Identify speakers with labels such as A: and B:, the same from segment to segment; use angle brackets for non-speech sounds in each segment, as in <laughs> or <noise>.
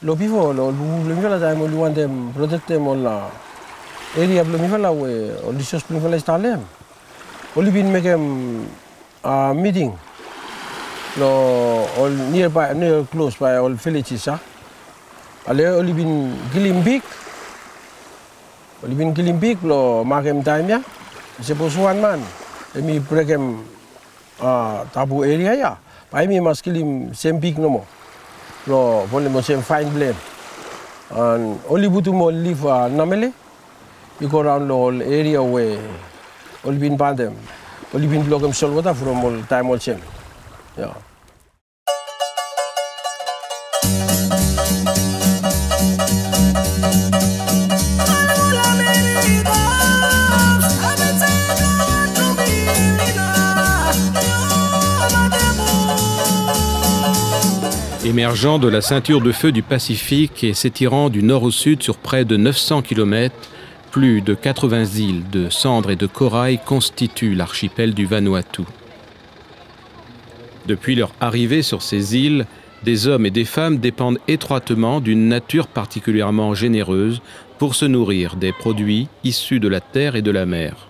A: Λοπίβολο, λοπίβολα τα lo προτέτε μόλα. Έρια πλομίβολα ουε, ο λυσός πλομίβολα στα λέμε. Όλοι πίνουμε και a meeting. Lo ol nearby, near close by all villages ah. Ale oli bin Gilimbik. Oli bin Gilimbik lo makem time ya. Sepusuan man. Emi brekem uh, tabu area ya. Pai e mi mas kilim sembik nomo. No mo lo pole mo fine blame and only butu mo live uh, you go around the whole area where all been bandem all been blogem solvota from all time all sem yeah
B: Émergeant de la ceinture de feu du Pacifique et s'étirant du nord au sud sur près de 900 km, plus de 80 îles de cendres et de corail constituent l'archipel du Vanuatu. Depuis leur arrivée sur ces îles, des hommes et des femmes dépendent étroitement d'une nature particulièrement généreuse pour se nourrir des produits issus de la terre et de la mer.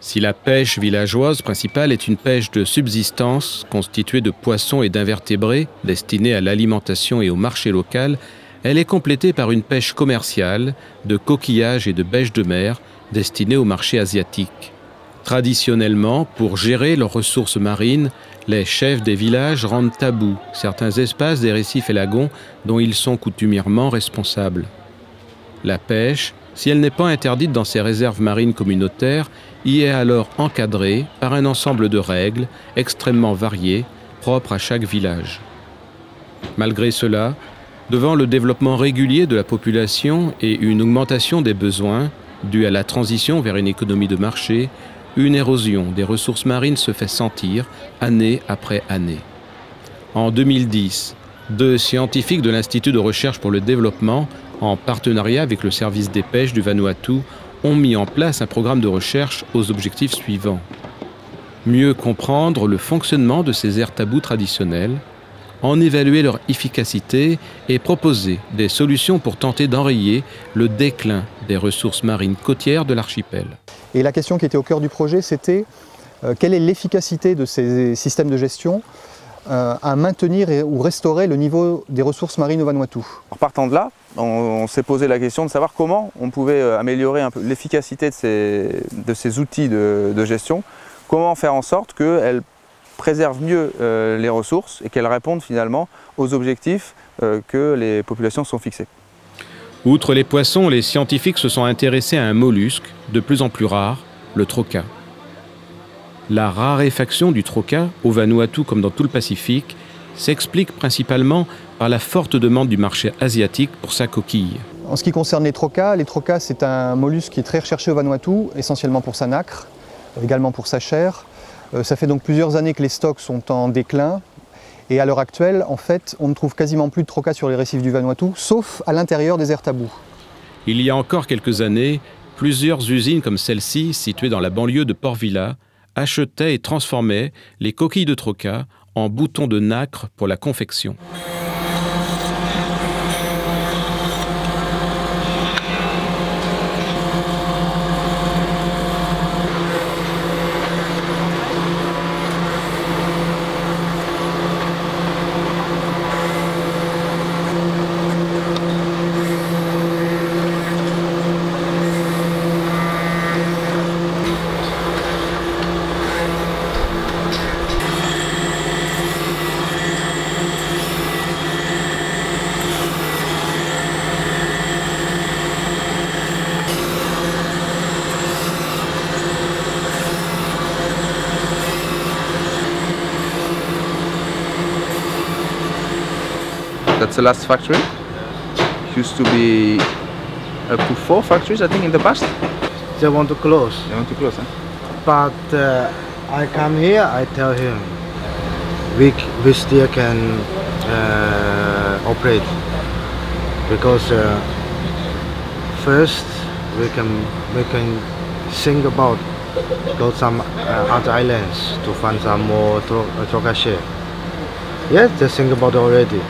B: Si la pêche villageoise principale est une pêche de subsistance constituée de poissons et d'invertébrés destinés à l'alimentation et au marché local, elle est complétée par une pêche commerciale de coquillages et de bêches de mer destinée au marché asiatique. Traditionnellement, pour gérer leurs ressources marines, les chefs des villages rendent tabou certains espaces des récifs et lagons dont ils sont coutumièrement responsables. La pêche, si elle n'est pas interdite dans ces réserves marines communautaires, y est alors encadrée par un ensemble de règles extrêmement variées, propres à chaque village. Malgré cela, devant le développement régulier de la population et une augmentation des besoins, due à la transition vers une économie de marché, une érosion des ressources marines se fait sentir année après année. En 2010, deux scientifiques de l'Institut de recherche pour le développement en partenariat avec le service des pêches du Vanuatu, ont mis en place un programme de recherche aux objectifs suivants. Mieux comprendre le fonctionnement de ces aires tabous traditionnelles, en évaluer leur efficacité et proposer des solutions pour tenter d'enrayer le déclin des ressources marines côtières de l'archipel.
C: Et la question qui était au cœur du projet, c'était euh, quelle est l'efficacité de ces systèmes de gestion euh, à maintenir et, ou restaurer le niveau des ressources marines au Vanuatu?
D: En partant de là, on, s'est posé la question de savoir comment on pouvait euh, améliorer un peu l'efficacité de ces, outils de, de, gestion, comment faire en sorte qu'elles préservent mieux euh, les ressources et qu'elles répondent finalement aux objectifs euh, que les populations sont fixées?
B: Outre les poissons, les scientifiques se sont intéressés à un mollusque de plus en plus rare, le troca. La raréfaction du troca, au Vanuatu comme dans tout le Pacifique, s'explique principalement par la forte demande du marché asiatique pour sa coquille.
C: En ce qui concerne les trocas, les trocas c'est un mollusque qui est très recherché au Vanuatu, essentiellement pour sa nacre, également pour sa chair. Euh, ça fait donc plusieurs années que les stocks sont en déclin et à l'heure actuelle, en fait, on ne trouve quasiment plus de trocas sur les récifs du Vanuatu, sauf à l'intérieur des aires tabous.
B: Il y a encore quelques années, plusieurs usines comme celle-ci, située dans la banlieue de Port Villa, achetaient et transformaient les coquilles de troca en boutons de nacre pour la confection.
D: That's the last factory. Used to be up to four factories, I think, in the past.
E: They want to close.
D: They want to close, huh?
E: But uh, I come here, I tell him, we, we still can uh, operate. Because uh, first, we can, we can think about go some uh, other islands to find some more tro uh, share. Yes, they think about already.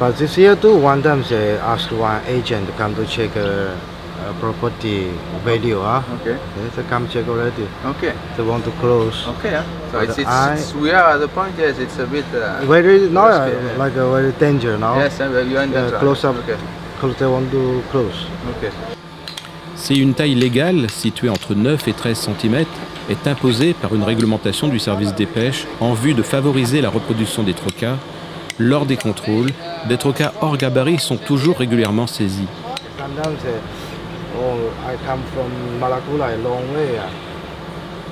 E: But this year too, one time they asked one agent to come to check uh, uh, property value. Huh?
D: Okay.
E: Yes, they come check already.
D: Okay.
E: They want to close.
D: Okay. Huh? So it's, it's,
E: I-
D: it's- we are at the point. Yes, it's a bit. Uh,
E: Very
D: risky,
E: uh,
D: yeah.
E: like a very danger now.
D: Yes, uh, you are in
E: Yeah,
D: the
E: close up.
D: Okay.
E: Close, they want to close.
D: Okay.
B: Si une taille légale, située entre 9 et 13 cm, est imposée par une réglementation du service des pêches en vue de favoriser la reproduction des trocas, lors des contrôles, des trocas hors gabarit sont toujours régulièrement saisis.
E: Sometimes they, I come from Malakula a long way.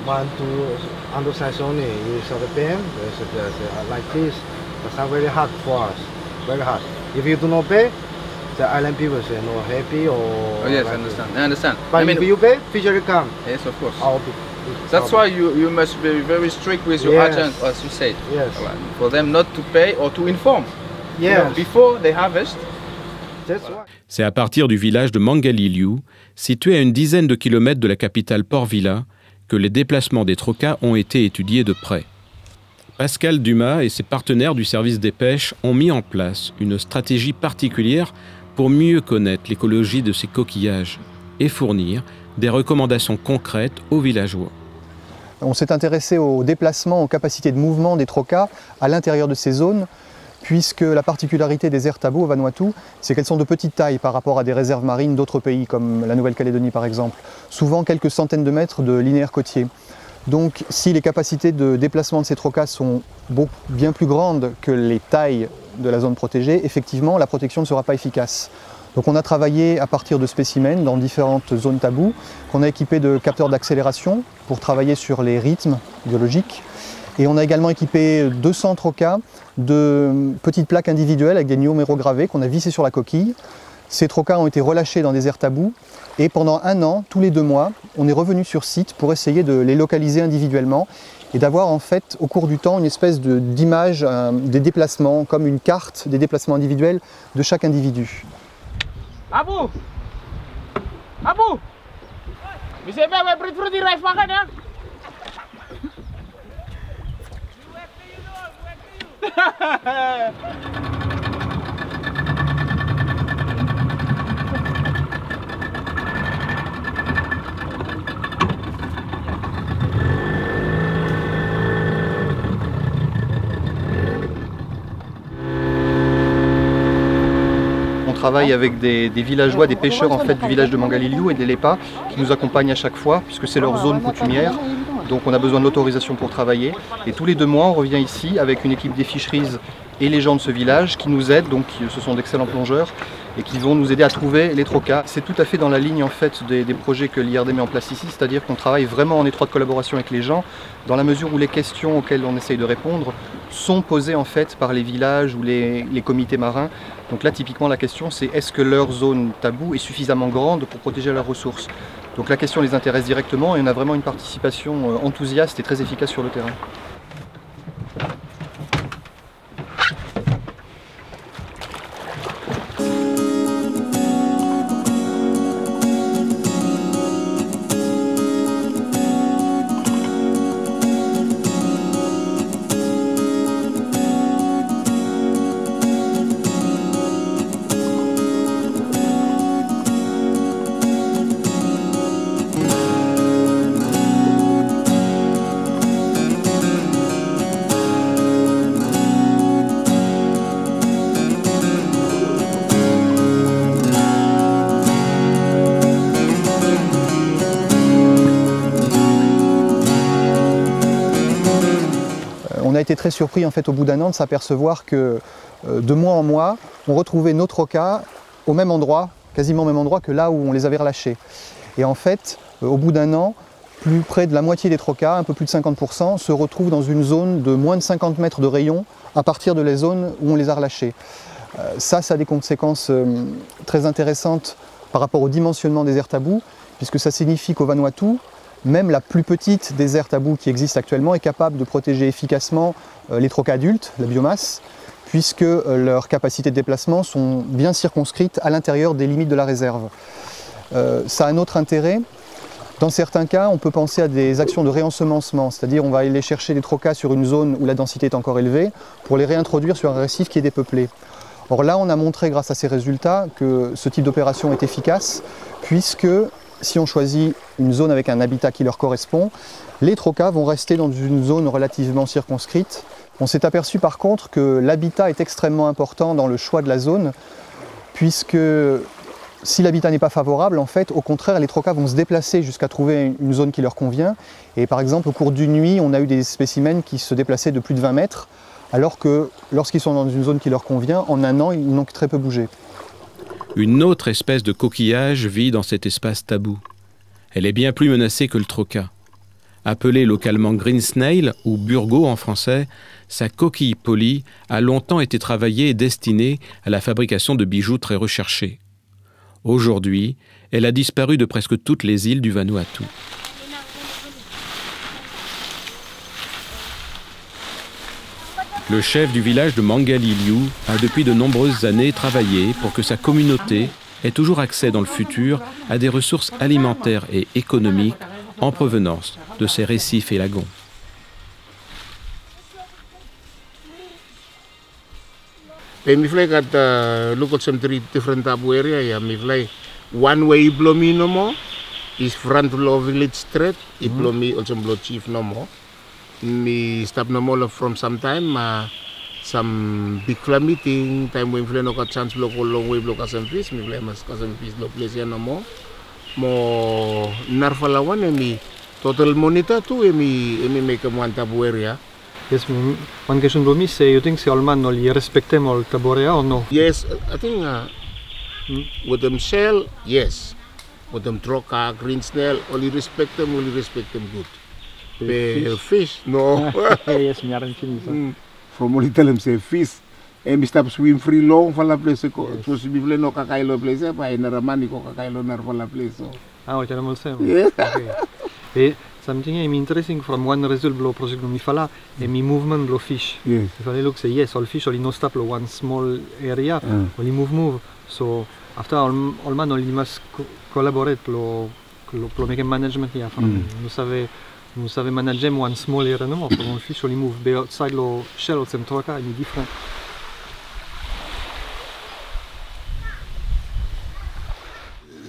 E: Want to undersize only. You. If do not pay, the island people say no happy or.
D: Oh yes, I
E: like
D: understand. I understand.
E: But
D: I mean,
E: if you pay, fishery come.
D: yes, of course.
E: Our
D: That's
E: problem.
D: why you, you must be very strict with your
E: Yes.
D: agent, as you said.
E: Yes.
D: For them not to pay or to inform. You know,
E: Yes.
D: before they harvest.
B: C'est à partir du village de Mangaliliu, situé à une dizaine de kilomètres de la capitale Port Vila, que les déplacements des trocas ont été étudiés de près. Pascal Dumas et ses partenaires du service des pêches ont mis en place une stratégie particulière pour mieux connaître l'écologie de ces coquillages et fournir des recommandations concrètes aux villageois.
C: On s'est intéressé au déplacement, aux capacités de mouvement des trocas à l'intérieur de ces zones, puisque la particularité des aires tabous au Vanuatu, c'est qu'elles sont de petite taille par rapport à des réserves marines d'autres pays, comme la Nouvelle-Calédonie par exemple, souvent quelques centaines de mètres de linéaire côtier. Donc si les capacités de déplacement de ces trocas sont bien plus grandes que les tailles de la zone protégée, effectivement la protection ne sera pas efficace. Donc on a travaillé à partir de spécimens dans différentes zones tabous, qu'on a équipés de capteurs d'accélération pour travailler sur les rythmes biologiques. Et on a également équipé 200 trocas de petites plaques individuelles avec des numéros gravés qu'on a vissés sur la coquille. Ces trocas ont été relâchés dans des aires tabous et pendant un an, tous les deux mois, on est revenu sur site pour essayer de les localiser individuellement et d'avoir en fait au cours du temps une espèce d'image euh, des déplacements, comme une carte des déplacements individuels de chaque individu.
F: Abu. Abu. Bisa be we fruit fruit di rice makan ya. <laughs>
C: travaille avec des, villageois, des pêcheurs en fait du village de Mangaliliu et des Lepas qui nous accompagnent à chaque fois puisque c'est leur zone coutumière. Donc on a besoin de l'autorisation pour travailler. Et tous les deux mois, on revient ici avec une équipe des fisheries et les gens de ce village qui nous aident. Donc ce sont d'excellents plongeurs et qui vont nous aider à trouver les trocas. C'est tout à fait dans la ligne en fait des, projets que l'IRD met en place ici, c'est-à-dire qu'on travaille vraiment en étroite collaboration avec les gens dans la mesure où les questions auxquelles on essaye de répondre sont posées en fait par les villages ou les comités marins. Donc là, typiquement, la question, c'est est-ce que leur zone taboue est suffisamment grande pour protéger leurs ressources? Donc la question les intéresse directement et on a vraiment une participation euh, enthousiaste et très efficace sur le terrain. Très surpris en fait au bout d'un an de s'apercevoir que euh, de mois en mois, on retrouvait nos trocas au même endroit, quasiment au même endroit que là où on les avait relâchés. Et en fait, euh, au bout d'un an, plus près de la moitié des trocas, un peu plus de 50%, se retrouvent dans une zone de moins de 50 mètres de rayon à partir de les zones où on les a relâchés. Euh, ça, ça a des conséquences très intéressantes par rapport au dimensionnement des aires tabous, puisque ça signifie qu'au Vanuatu, même la plus petite des aires tabous qui existent actuellement est capable de protéger efficacement euh, les trocas adultes, la biomasse, puisque euh, leurs capacités de déplacement sont bien circonscrites à l'intérieur des limites de la réserve. Euh, ça a un autre intérêt. Dans certains cas, on peut penser à des actions de réensemencement, c'est-à-dire on va aller chercher des trocas sur une zone où la densité est encore élevée pour les réintroduire sur un récif qui est dépeuplé. Or là, on a montré grâce à ces résultats que ce type d'opération est efficace, puisque si on choisit une zone avec un habitat qui leur correspond, les trocas vont rester dans une zone relativement circonscrite. On s'est aperçu par contre que l'habitat est extrêmement important dans le choix de la zone, puisque si l'habitat n'est pas favorable, en fait, au contraire, les trocas vont se déplacer jusqu'à trouver une zone qui leur convient. Et par exemple, au cours d'une nuit, on a eu des spécimens qui se déplaçaient de plus de 20 mètres, alors que lorsqu'ils sont dans une zone qui leur convient, en un an, ils n'ont que très peu bougé.
B: Une autre espèce de coquillage vit dans cet espace tabou. Elle est bien plus menacée que le troca. Appelée localement green snail ou burgo en français, sa coquille polie a longtemps été travaillée et destinée à la fabrication de bijoux très recherchés. Aujourd'hui, elle a disparu de presque toutes les îles du Vanuatu. Le chef du village de Mangaliliu a depuis de nombreuses années travaillé pour que sa communauté ait toujours accès dans le futur à des ressources alimentaires et économiques en provenance de ces récifs et lagons.
G: One way no is front village also chief no no mo from some time uh, some big club meeting time flai no ka chance lo ko long way blo ka some fish mi mas ka some fish lo place no mo mo narfalawan mi total monita tu e mi e mi make a one tabu area
C: Yes, one question for me say you think si Olman no li respecte mo taborea or no?
G: Yes, I think uh, with them shell, yes. With them troca, green snail, only respect them, only respect them good. The fish, no.
C: yes, mi aran fin
G: Mm. From only tell them say fish. Eh, mi stop swim free long for la place ko. So si bibli no kakailo place pa naramani ko kakailo nar for la place.
C: Ah, ok, mo sem.
G: Yes.
C: Okay. E something mi interesting from one result blo project mi fala e mi movement blo fish.
G: Yes.
C: If I look say yes, all fish only no stop one small area, only move move. So after all, all man only must co collaborate lo lo lo make a management here. From
G: Mm.
C: nous savez nous savez manager one small area no more. From fish only move. Be outside lo shell sem troca e mi different.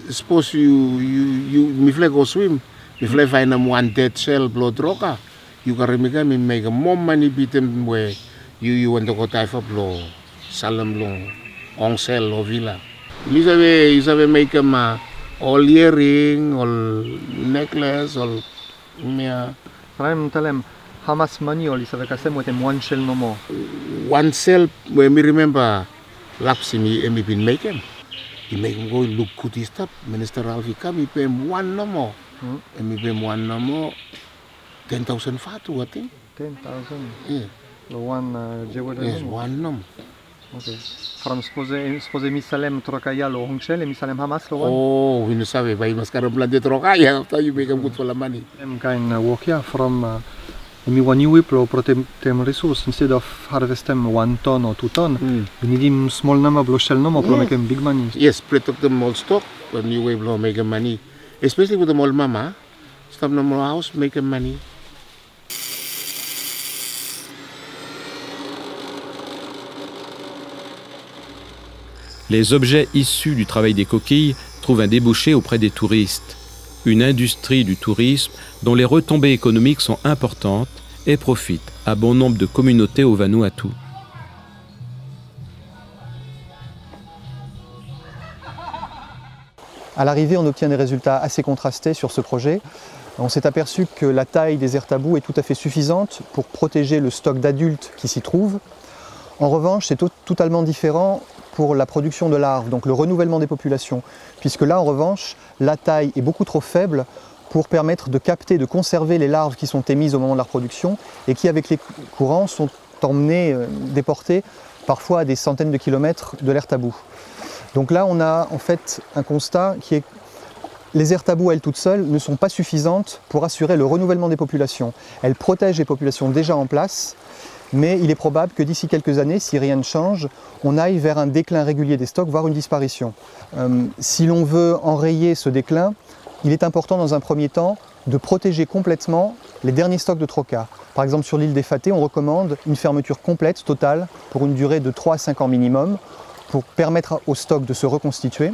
G: Suppose you you you mi fly go swim. Mi fly find them one dead shell blood roca. You can remember me make more money beat them where you you want to go type up lo salam lo on sell lo villa. You sabe you sabe make them uh, all earring, all necklace, all yeah.
C: Time telem how much money only savait kasem with one shell no more.
G: one cell when me remember laps me me been making. He make him go look good his stuff. Minister Ralph come, he pay him one no more.
C: Hmm.
G: And me pay him one no more. Ten thousand fatu, I think.
C: 10,000.
G: Yeah.
C: The one uh, Jewel
G: Yes, one no more.
C: Okay. From suppose suppose mi salem trocaya lo hongshel e mi salem hamas lo one.
G: Oh, we no sabe, but you must carry blood de trocaya after you make him good for the money.
C: Em kind uh, work here from uh, mi one you whip lo protem tem resource instead of harvest them one ton or two ton.
G: Mm.
C: We need him small number blow shell number pro
G: Yes.
C: make him big money.
G: Yes, protect them all stock when you will blow make him money. Especially with the mall mama. Stop no more house, make him money.
B: Les objets issus du travail des coquilles trouvent un débouché auprès des touristes. Une industrie du tourisme dont les retombées économiques sont importantes et profitent à bon nombre de communautés au Vanuatu.
C: À l'arrivée, on obtient des résultats assez contrastés sur ce projet. On s'est aperçu que la taille des aires tabous est tout à fait suffisante pour protéger le stock d'adultes qui s'y trouvent. En revanche, c'est to- totalement différent pour la production de larves, donc le renouvellement des populations, puisque là, en revanche, la taille est beaucoup trop faible pour permettre de capter, de conserver les larves qui sont émises au moment de leur production et qui, avec les courants, sont emmenées, euh, déportées parfois à des centaines de kilomètres de l'aire tabou. Donc là, on a en fait un constat qui est les aires tabous, elles toutes seules, ne sont pas suffisantes pour assurer le renouvellement des populations. Elles protègent les populations déjà en place, mais il est probable que d'ici quelques années, si rien ne change, on aille vers un déclin régulier des stocks, voire une disparition. Euh, si l'on veut enrayer ce déclin, il est important dans un premier temps de protéger complètement les derniers stocks de troca. Par exemple, sur l'île des Fatés, on recommande une fermeture complète, totale, pour une durée de 3 à 5 ans minimum, pour permettre au stock de se reconstituer.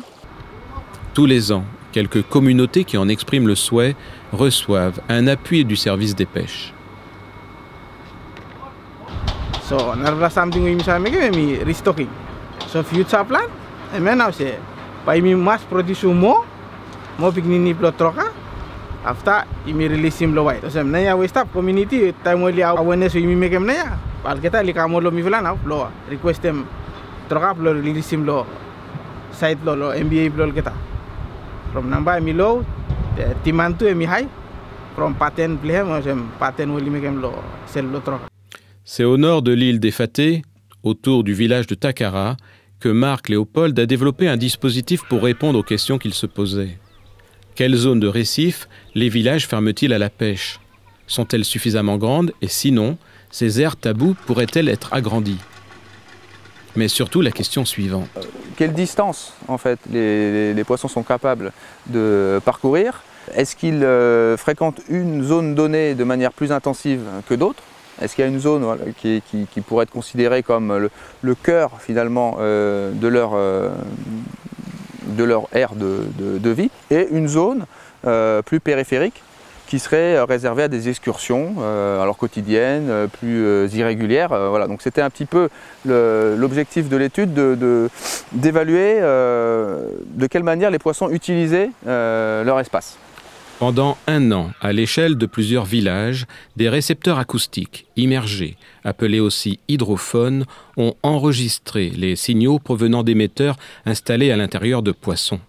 B: Tous les ans, quelques communautés qui en expriment le souhait reçoivent un appui du service des pêches.
F: So, narva something we misalnya ke mi restocking. So future plan, e men now say, pa mi mass produce mo, mo pikni ni plot troka. After imi release him lo white. So sem naya we community time we awareness we mi him naya. Pal kita li kamo lo mi filan au lo request them troka lo release him lo site lo lo MBA lo kita. From namba mi lo timantu mi high from patent play mo sem patent we make him lo sell lo troka.
B: C'est au nord de l'île des Fatés, autour du village de Takara, que Marc Léopold a développé un dispositif pour répondre aux questions qu'il se posait. Quelle zone de récif les villages ferment-ils à la pêche? Sont-elles suffisamment grandes? Et sinon, ces aires tabous pourraient-elles être agrandies? Mais surtout la question suivante.
D: Quelle distance en fait les poissons sont capables de parcourir? Est-ce qu'ils euh, fréquentent une zone donnée de manière plus intensive que d'autres? Est-ce qu'il y a une zone qui, pourrait être considérée comme le, cœur finalement euh, de, leur, euh, de aire de, vie et une zone euh, plus périphérique qui serait réservée à des excursions alors quotidiennes, plus irrégulières. voilà. Donc c'était un petit peu l'objectif de l'étude de- de- d'évaluer de quelle manière les poissons utilisaient leur espace.
B: Pendant un an, à l'échelle de plusieurs villages, des récepteurs acoustiques immergés, appelés aussi hydrophones, ont enregistré les signaux provenant d'émetteurs installés à l'intérieur de poissons.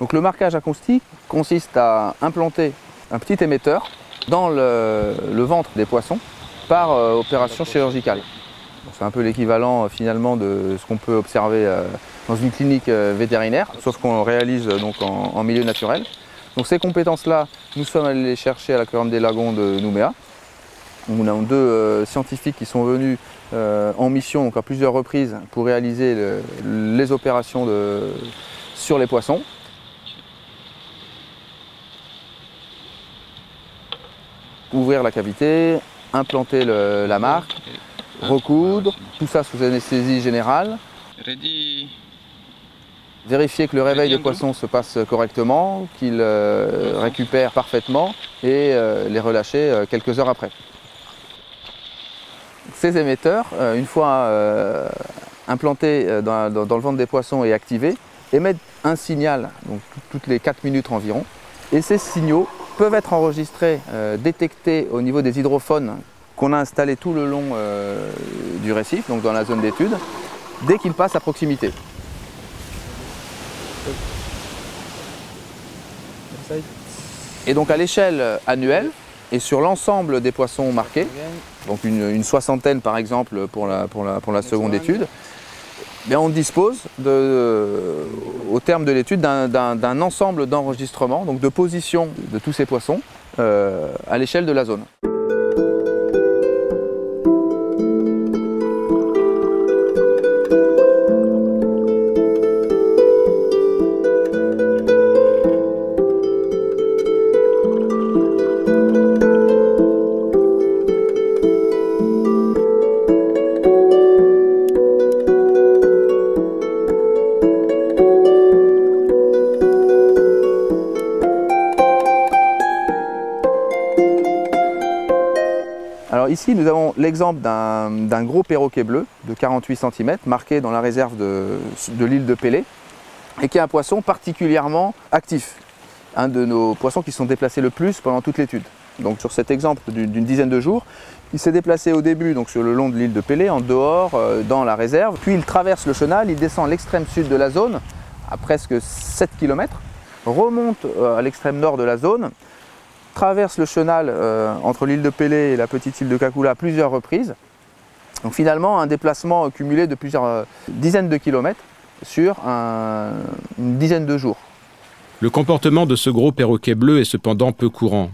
D: Donc le marquage acoustique consiste à implanter un petit émetteur dans le, ventre des poissons par euh, opération chirurgicale. C'est un peu l'équivalent euh, finalement de ce qu'on peut observer euh, dans une clinique euh, vétérinaire, sauf qu'on réalise euh, donc en, milieu naturel. Donc ces compétences-là, nous sommes allés les chercher à l'aquarium des lagons de Nouméa. Nous avons deux euh, scientifiques qui sont venus en mission donc à plusieurs reprises pour réaliser le- les opérations sur les poissons. ouvrir la cavité, implanter la marque, recoudre, tout ça sous anesthésie générale, vérifier que le réveil des poissons se passe correctement, qu'ils euh, récupèrent parfaitement et euh, les relâcher euh, quelques heures après. Ces émetteurs, une fois implantés dans, dans- dans le ventre des poissons et activés, émettent un signal, donc toutes les 4 minutes environ, et ces signaux peuvent être enregistrés, détectés au niveau des hydrophones qu'on a installés tout le long du récif, donc dans la zone d'étude, dès qu'ils passent à proximité. Et donc à l'échelle annuelle et sur l'ensemble des poissons marqués, donc une, une soixantaine par exemple pour la, pour la, pour la seconde étude, bien, on dispose de- au terme de l'étude d'un ensemble d'enregistrements, donc de position de tous ces poissons euh, à l'échelle de la zone. Ici, nous avons l'exemple d'un gros perroquet bleu de 48 cm marqué dans la réserve de, l'île de Pélé et qui est un poisson particulièrement actif. Un de nos poissons qui sont déplacés le plus pendant toute l'étude. Donc sur cet exemple d'une d'une dizaine de jours, il s'est déplacé au début donc sur le long de l'île de Pélé, en dehors, euh, dans la réserve. Puis il traverse le chenal, il descend l'extrême sud de la zone, à presque 7 km, remonte euh, à l'extrême nord de la zone, traverse le chenal euh, entre l'île de Pélé et la petite île de Kakula à plusieurs reprises. Donc finalement, un déplacement cumulé de plusieurs euh, dizaines de kilomètres sur un- une dizaine de jours.
B: Le comportement de ce gros perroquet bleu est cependant peu courant.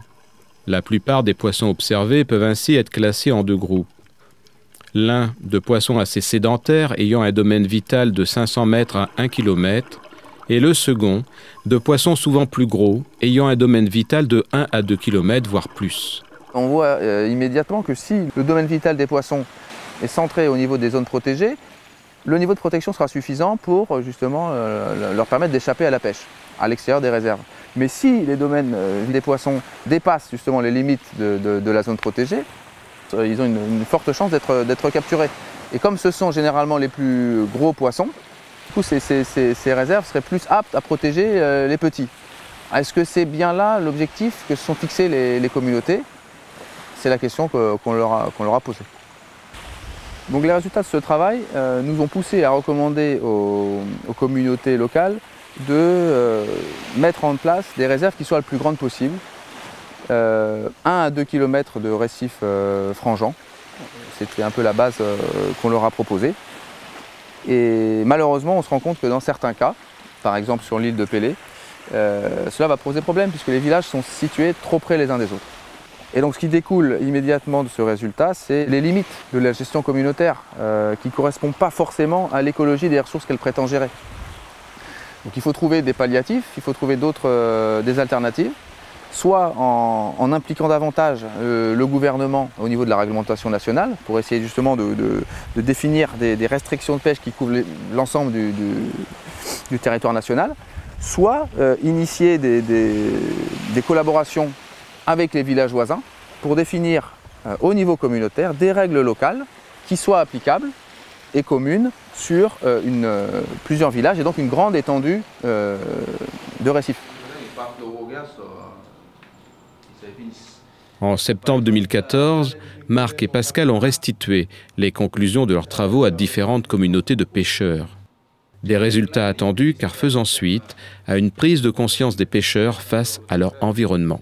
B: La plupart des poissons observés peuvent ainsi être classés en deux groupes. L'un de poissons assez sédentaires ayant un domaine vital de 500 mètres à 1 km et le second de poissons souvent plus gros ayant un domaine vital de 1 à 2 km voire plus.
D: On voit euh, immédiatement que si le domaine vital des poissons est centré au niveau des zones protégées, le niveau de protection sera suffisant pour euh, justement euh, leur permettre d'échapper à la pêche à l'extérieur des réserves. Mais si les domaines des poissons dépassent justement les limites de, la zone protégée, ils ont une, forte chance d'être capturés. Et comme ce sont généralement les plus gros poissons, du coup, ces, réserves seraient plus aptes à protéger euh, les petits. Est-ce que c'est bien là l'objectif que se sont fixés les, communautés? C'est la question que- qu'on leur, a- posée. Donc les résultats de ce travail euh, nous ont poussé à recommander aux, communautés locales de euh, mettre en place des réserves qui soient le plus grandes possible. 1 à 2 km de récifs euh, frangeants. C'était un peu la base euh, qu'on leur a proposée. Et malheureusement, on se rend compte que dans certains cas, par exemple sur l'île de Pélé, euh, cela va poser problème puisque les villages sont situés trop près les uns des autres. Et donc ce qui découle immédiatement de ce résultat, c'est les limites de la gestion communautaire euh, qui ne correspondent pas forcément à l'écologie des ressources qu'elle prétend gérer. Donc il faut trouver des palliatifs, il faut trouver d'autres, euh, des alternatives, soit en, impliquant davantage euh, le gouvernement au niveau de la réglementation nationale pour essayer justement de, définir des, restrictions de pêche qui couvrent l'ensemble du, territoire national, soit euh, initier des, collaborations avec les villages voisins pour définir euh, au niveau communautaire des règles locales qui soient applicables et communes sur plusieurs villages et donc une grande étendue de récifs.
B: En septembre 2014, Marc et Pascal ont restitué les conclusions de leurs travaux à différentes communautés de pêcheurs. Des résultats attendus car faisant suite à une prise de conscience des pêcheurs face à leur environnement.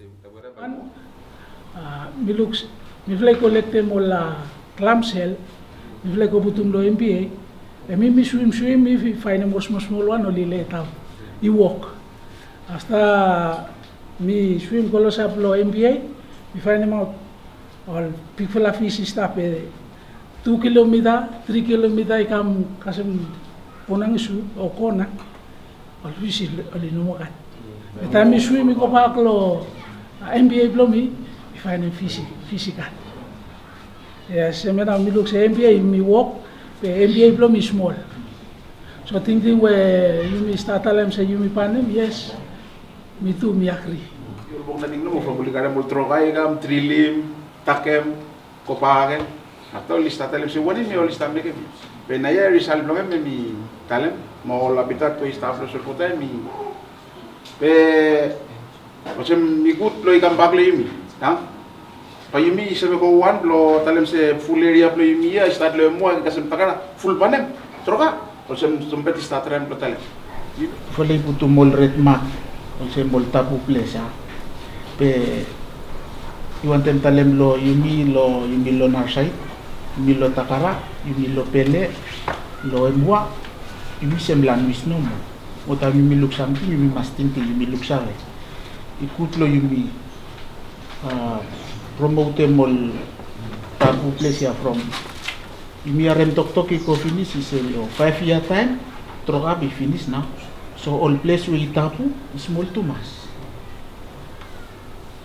H: Ah, miluk mi vlei ko lekte mo la clamshell mi vlei ko butum lo MBA e mi mi swim swim mi fi faine mos mos mo lo no li le tam i walk hasta mi swim ko lo sap lo MBA mi faine mo ol pik fela fish sta pe 2 kilometer 3 kilometer i kam kasem ponang su o kona ol fish ol ino kat Eta mi swim ko pa lo MBA blo mi mi faine fisi physical. Ya semena mi look se MBA mi walk pe MBA blo mi small. So think think we you mi start alem se you mi panem yes. mitu miakri.
I: bok nating no fa buli kada multro kai kam trilim takem kopagen atau lista telem se wani ne lista meke penaya risal no me mi talem mo la bitat to istaflo se kota mi pe Macam ikut lo ikan bakle ini, ha? Payumi isa ko wan lo talem se full area lo yumi ya start lo mo ang kasem takana full panem. Troka, o sem sumpet start ram lo talem.
J: putu putumol red mark volta population ya. pe iwantem talem lo yumi lo yumi lo narsait yumi lo takara yumi lo pele lo emwa yumi semblan wisnomo ota yumi luksamti yumi mastinti yumi luksare ikut lo yumi uh, promote mol ta population from. Yumi arem tok tok ko finish iselo five year time troga bi finish na So all place we tapu small to mass.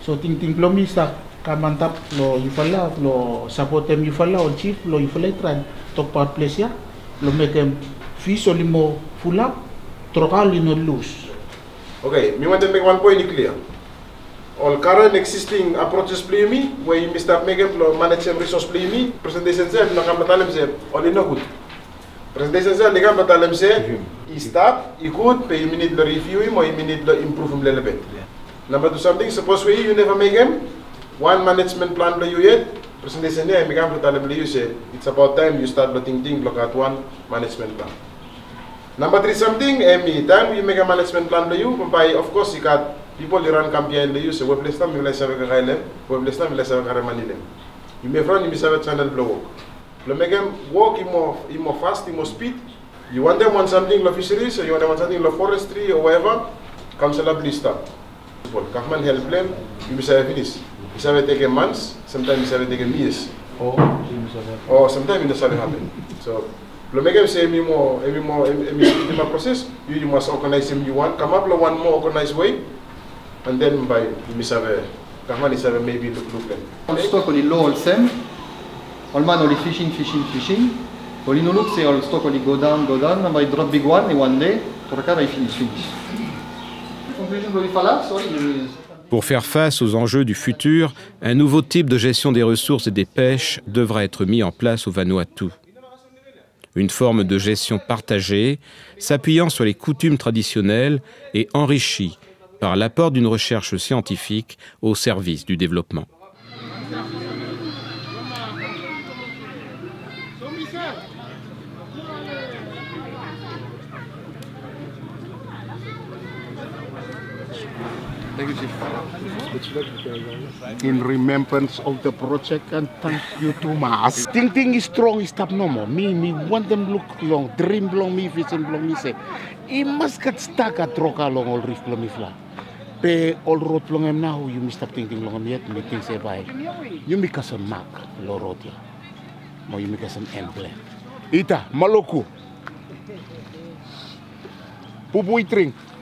J: So ting ting lo misa kamantap lo ifala lo sapotem ifala o chief lo ifala tran tok part place ya lo mekem fiso limo up, trokali no loose.
K: Okay, mi want make one point clear. All current existing approaches plimi, where you Mr. Megap lo manage and resource me, presentation self, nakamatalim self, all in no good. Presentation self, nakamatalim self, batalem se i start, i good, pe you need the review him or you need the improve him little bit. Number two something, suppose we you never make him, one management plan play you yet, presentation ne, mi kam batalem play you say, it's about time you start looking thing look at one management plan. Number three something, every time you make a management plan to you, by of course you got people you run campaign to you, so we place them, you like seven kailem, we place them, you like seven karamanilem. You may run, you may seven channel blow work. You make them work in more, in more fast, in more speed. You want them on something like fisheries, or you want them on something like forestry or whatever, council up list up. Government help them, you may say finish. You say take months, sometimes you say take a years.
J: Oh,
K: or sometimes it doesn't happen. So, lo make them say me more, every more, every in my process, you, you must organize them you want, come up with one more organized way, and then by you must have a, government is have maybe look look them.
C: On stock on lo ol sem, on man oli fishing, fishing, fishing,
B: Pour faire face aux enjeux du futur, un nouveau type de gestion des ressources et des pêches devra être mis en place au Vanuatu. Une forme de gestion partagée, s'appuyant sur les coutumes traditionnelles et enrichie par l'apport d'une recherche scientifique au service du développement.
G: In remembrance of the project and thank you to Mas. Ting ting is strong is tap no more. Me me want them look long, dream long me vision long me say. I must get stuck at troka long all reef long me fla. Pe all road long em now you must stop ting ting long em yet me think say bye. You make us a mark lo road ya. Mo you make us an emblem. Ita maloku. Drink.